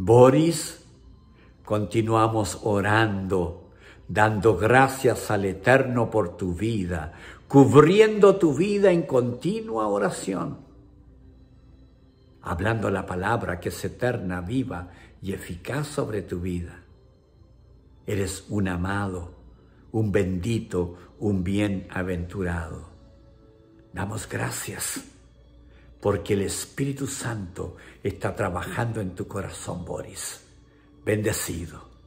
Boris, continuamos orando, dando gracias al Eterno por tu vida, cubriendo tu vida en continua oración, hablando la palabra que es eterna, viva y eficaz sobre tu vida. Eres un amado, un bendito, un bienaventurado. Damos gracias porque el Espíritu Santo está trabajando en tu corazón, Boris. Bendecido.